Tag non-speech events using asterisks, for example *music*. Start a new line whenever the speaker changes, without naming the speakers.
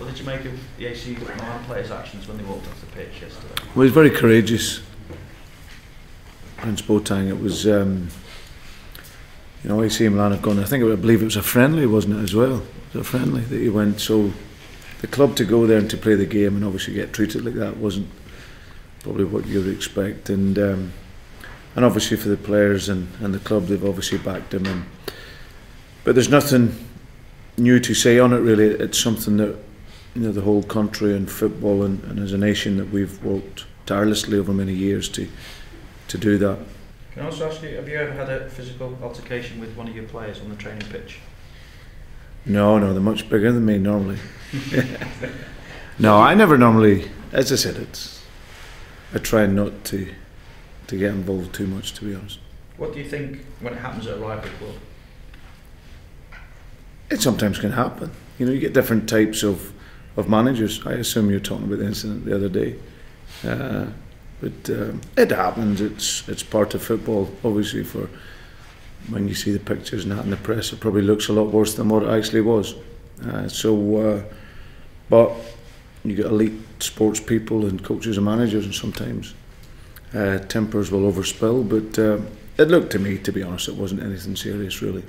What did you make of the AC Milan players' actions when they walked off the pitch yesterday?
Well, he's very courageous. Prince Boateng, it was, um, you know, AC Milan have gone, I think, I believe it was a friendly, wasn't it, as well? It was a friendly that he went, so the club to go there and to play the game and obviously get treated like that wasn't probably what you would expect. And um, and obviously for the players and, and the club, they've obviously backed him. And, but there's nothing new to say on it really. It's something that you know the whole country and football and, and as a nation that we've worked tirelessly over many years to to do that.
Can I also ask you, have you ever had a physical altercation with one of your players on the training pitch?
No, no, they're much bigger than me normally. *laughs* no, I never normally. As I said, it's. I try not to to get involved too much, to be honest.
What do you think when it happens at a rival club?
It sometimes can happen. You know, you get different types of of managers. I assume you're talking about the incident the other day. Uh, but um, it happens. It's it's part of football. Obviously, for when you see the pictures and that in the press, it probably looks a lot worse than what it actually was. Uh, so, uh, but you get elite sports people and coaches and managers, and sometimes uh, tempers will overspill. But uh, it looked to me, to be honest, it wasn't anything serious really.